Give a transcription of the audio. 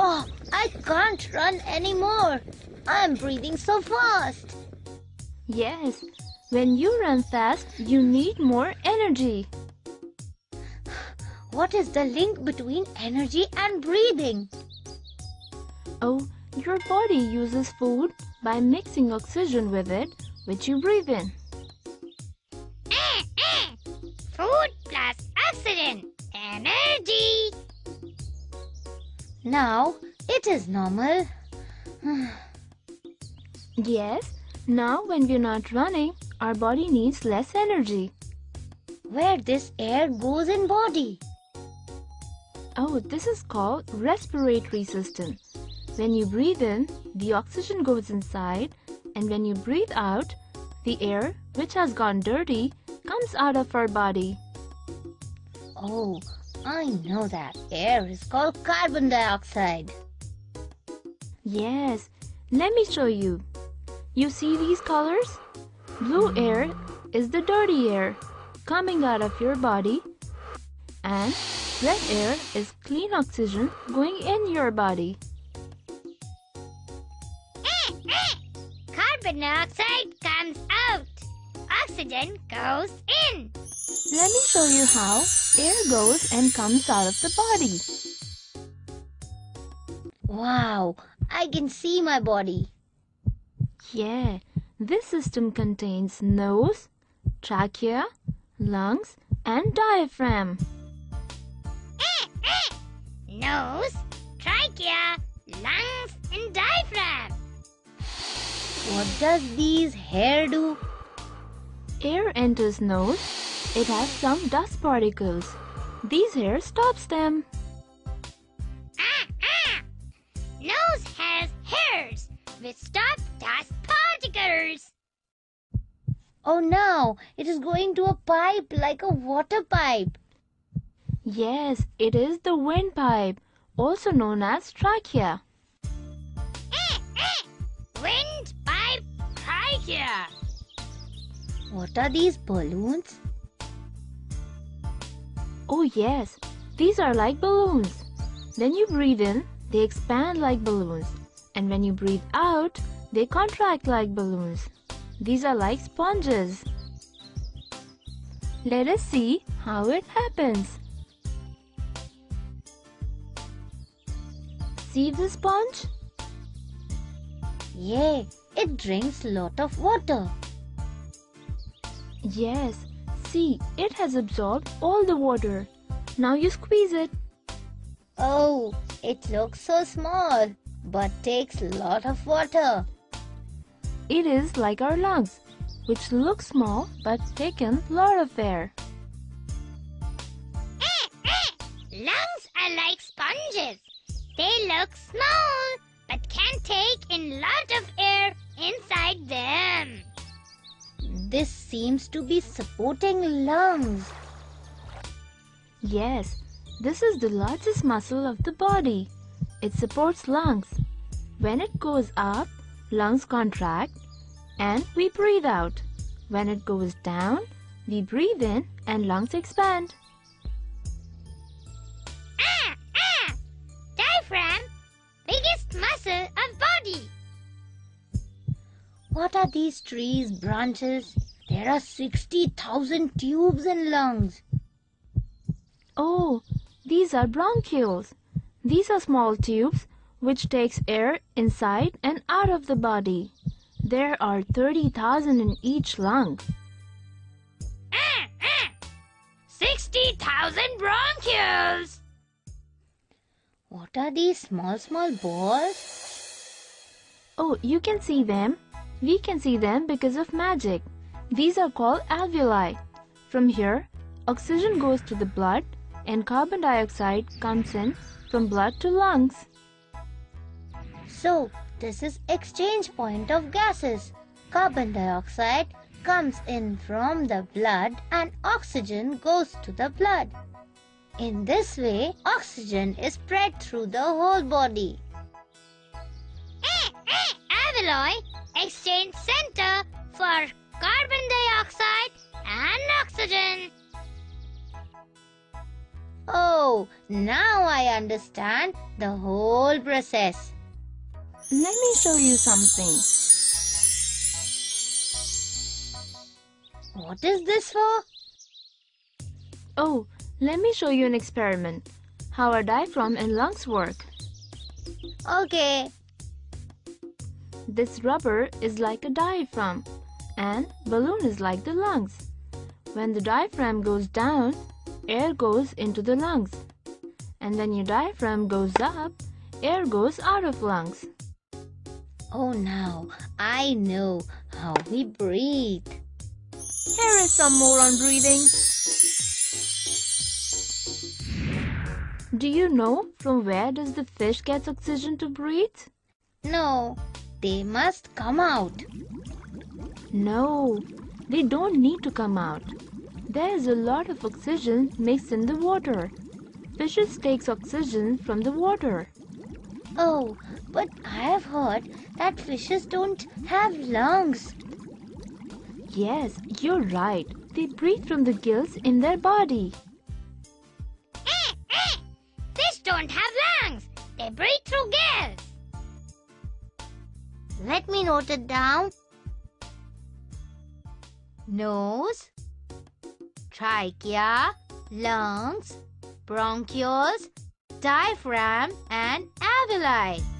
Oh, I can't run anymore. I'm breathing so fast. Yes, when you run fast, you need more energy. What is the link between energy and breathing? Oh, your body uses food by mixing oxygen with it, which you breathe in. Eh, eh. Food plus oxygen. Now it is normal. Yes, now when we're not running, our body needs less energy. Where this air goes in body. Oh, this is called respiratory system. When you breathe in, the oxygen goes inside, and when you breathe out, the air, which has gone dirty, comes out of our body. Oh, I know that air is called carbon dioxide. Yes, let me show you. You see these colors? Blue air is the dirty air coming out of your body, and red air is clean oxygen going in your body. Eh, eh. Carbon dioxide comes out. Oxygen goes in. Let me show you how air goes and comes out of the body. Wow, I can see my body. Yeah, this system contains nose, trachea, lungs, and diaphragm. Eh, eh. Nose, trachea, lungs, and diaphragm. What does these hair do? Air enters nose. It has some dust particles. These hairs stops them. Ah, ah. Nose has hairs which stop dust particles. Oh no, it is going to a pipe like a water pipe. Yes, it is the windpipe, also known as trachea. Eh, eh. Windpipe trachea. What are these balloons? Oh yes, these are like balloons. When you breathe in, they expand like balloons. And when you breathe out, they contract like balloons. These are like sponges. Let us see how it happens. See the sponge? Yeah, it drinks lot of water. Yes, see, it has absorbed all the water. Now you squeeze it. Oh, it looks so small, but takes a lot of water. It is like our lungs, which look small but take in lot of air. Eh, eh. Lungs are like sponges. They look small but can take in lot of air inside them. This seems to be supporting lungs. Yes, this is the largest muscle of the body. It supports lungs. When it goes up, lungs contract and we breathe out. When it goes down, we breathe in and lungs expand. What are these trees' branches? There are 60,000 tubes in lungs. Oh, these are bronchioles. These are small tubes which takes air inside and out of the body. There are 30,000 in each lung. Ah, ah. 60,000 bronchioles. What are these small, small balls? Oh, you can see them. We can see them because of magic. These are called alveoli. From here, oxygen goes to the blood and carbon dioxide comes in from blood to lungs. So, this is exchange point of gases. Carbon dioxide comes in from the blood and oxygen goes to the blood. In this way, oxygen is spread through the whole body. Eh, eh. Alveoli, exchange center for carbon dioxide and oxygen. Oh, now I understand the whole process. Let me show you something. What is this for? Oh, let me show you an experiment. How our diaphragm and lungs work. Okay, This rubber is like a diaphragm and balloon is like the lungs. When the diaphragm goes down, air goes into the lungs. And when your diaphragm goes up, air goes out of lungs. oh now I know how we breathe. Here is some more on breathing. Do you know from where does the fish get oxygen to breathe? No, they must come out. No, they don't need to come out. There is a lot of oxygen mixed in the water. Fishes takes oxygen from the water. Oh, but I have heard that fishes don't have lungs. Yes, you're right. They breathe from the gills in their body. Eh, eh. Fish don't have lungs. They breathe through gills. Let me note it down. Nose, trachea, lungs, bronchioles, diaphragm, and alveoli.